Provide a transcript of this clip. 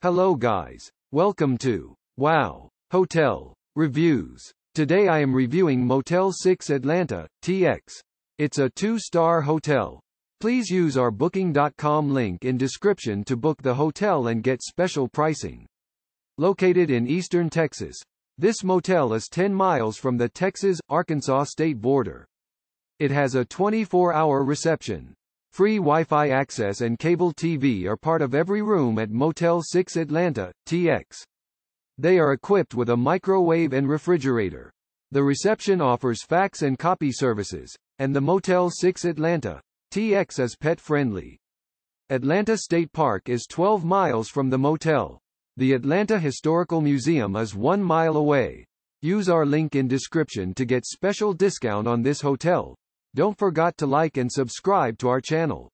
Hello guys. Welcome to Wow Hotel Reviews. Today I am reviewing Motel 6 Atlanta, TX. It's a two-star hotel. Please use our booking.com link in description to book the hotel and get special pricing. Located in eastern Texas, this motel is 10 miles from the Texas-Arkansas state border. It has a 24-hour reception. Free Wi-Fi access and cable TV are part of every room at Motel 6 Atlanta, TX. They are equipped with a microwave and refrigerator. The reception offers fax and copy services, and the Motel 6 Atlanta, TX is pet-friendly. Atlanta State Park is 12 miles from the motel. The Atlanta Historical Museum is one mile away. Use our link in description to get special discount on this hotel. Don't forget to like and subscribe to our channel.